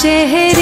चेहरे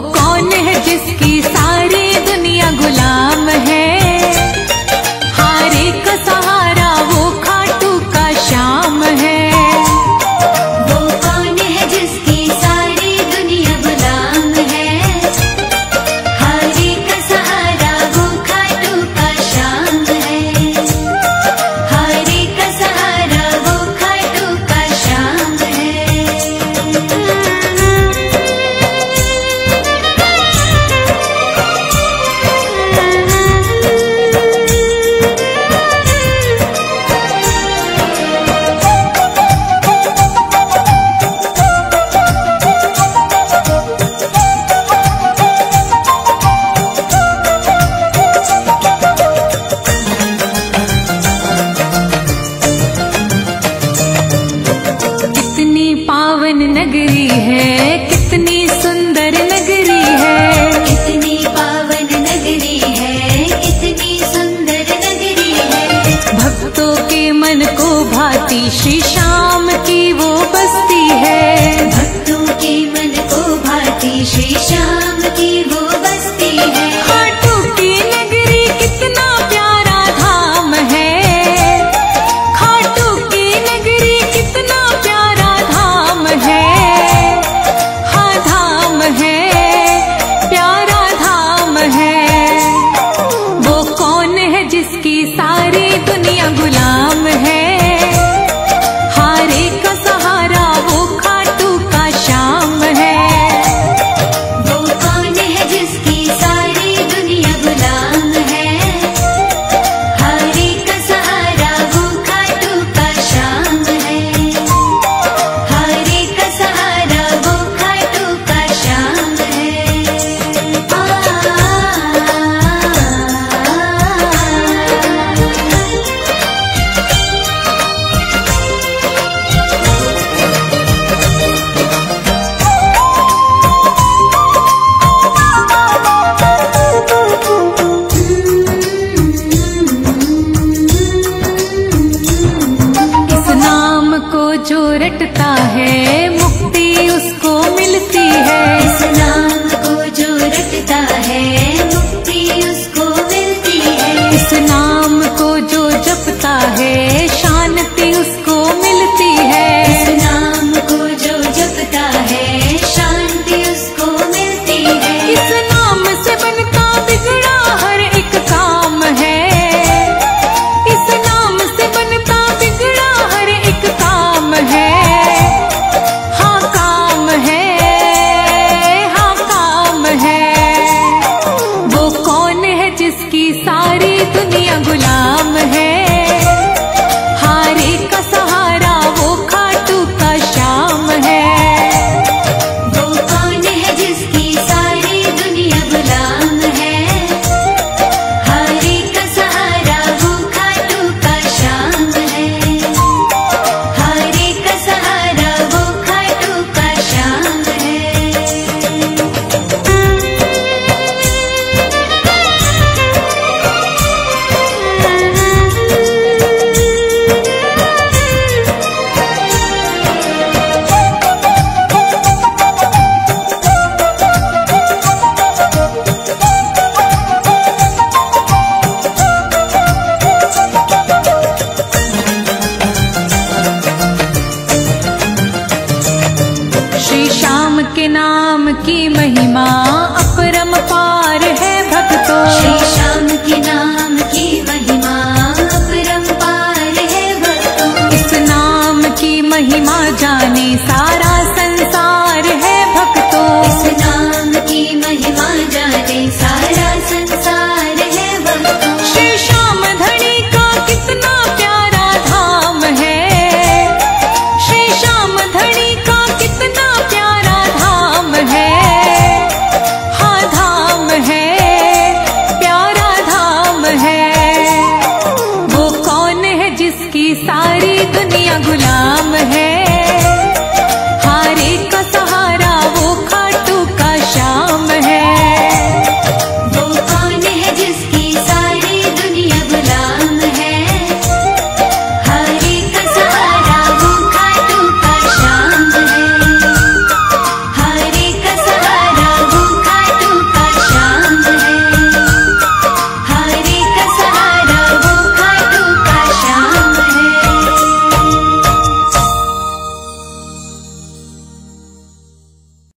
coração. é